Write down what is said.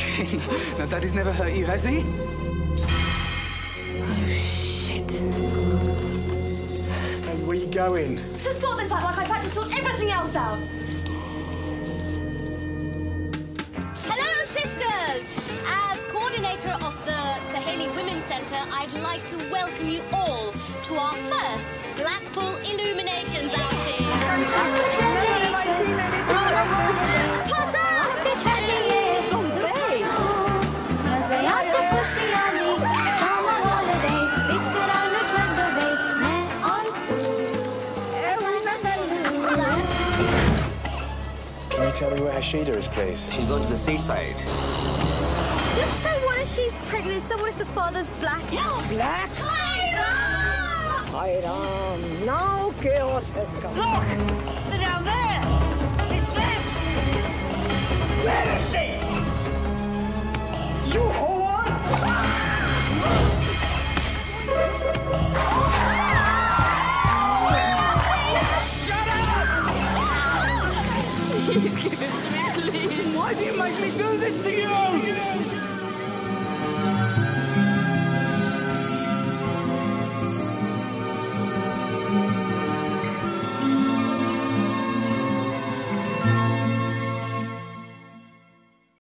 darling. Now, Daddy's never hurt you, has he? Oh, shit. And we going? To sort this out like I've had to sort everything else out. Hello, sisters! As coordinator of the Saheli Women's Centre, I'd like to welcome you all to our first you tell me where Hashida is, please? She's going to the seaside. So what if she's pregnant? So what if the father's black? Black? Hiram, now chaos has come. Look! They're down there! Why do you make me do this to you?